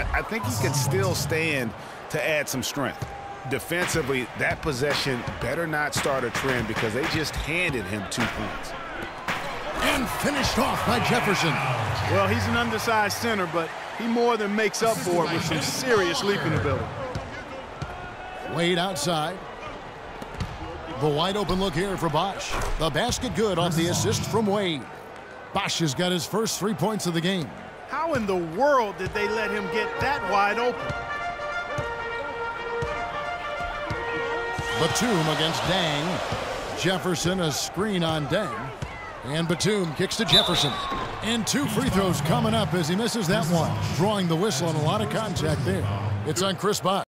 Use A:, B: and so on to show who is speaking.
A: I, I think he can still stand to add some strength. Defensively, that possession better not start a trend because they just handed him two points.
B: And finished off by Jefferson.
C: Well, he's an undersized center, but he more than makes up for it with some serious leaping ability.
B: Wade outside. The wide open look here for Bosh. The basket good off the assist from Wade. Bosh has got his first three points of the game.
C: How in the world did they let him get that wide open?
B: Batum against Deng. Jefferson a screen on Deng. And Batum kicks to Jefferson. And two free throws coming up as he misses that one. Drawing the whistle on a lot of contact there. It's on Chris Bosh.